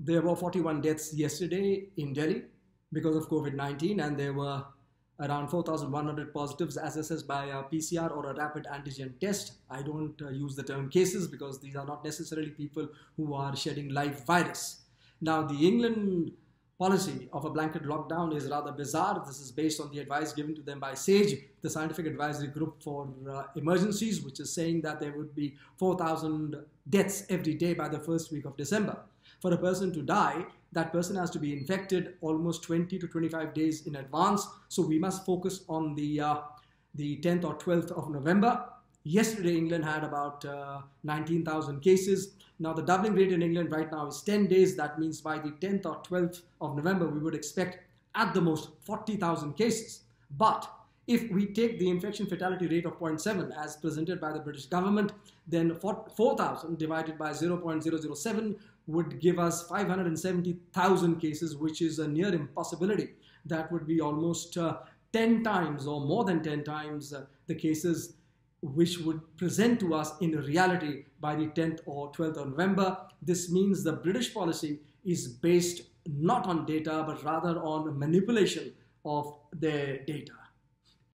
there were 41 deaths yesterday in Delhi because of COVID 19, and there were around 4,100 positives as assessed by a PCR or a rapid antigen test. I don't uh, use the term cases because these are not necessarily people who are shedding live virus. Now, the England policy of a blanket lockdown is rather bizarre. This is based on the advice given to them by SAGE, the Scientific Advisory Group for uh, Emergencies, which is saying that there would be 4,000 deaths every day by the first week of December. For a person to die, that person has to be infected almost 20 to 25 days in advance. So we must focus on the, uh, the 10th or 12th of November. Yesterday, England had about uh, 19,000 cases. Now, the doubling rate in England right now is 10 days. That means by the 10th or 12th of November, we would expect at the most 40,000 cases. But if we take the infection fatality rate of 0.7 as presented by the British government, then 4,000 divided by 0.007 would give us 570,000 cases, which is a near impossibility. That would be almost uh, 10 times or more than 10 times uh, the cases which would present to us in reality by the 10th or 12th of November. This means the British policy is based not on data, but rather on manipulation of their data.